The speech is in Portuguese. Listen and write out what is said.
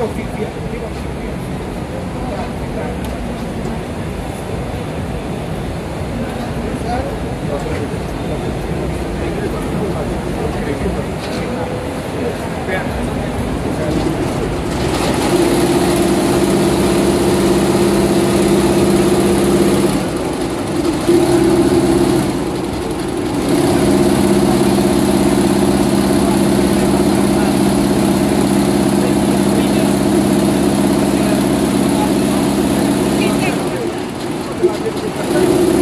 eu fico viajando. Thank you.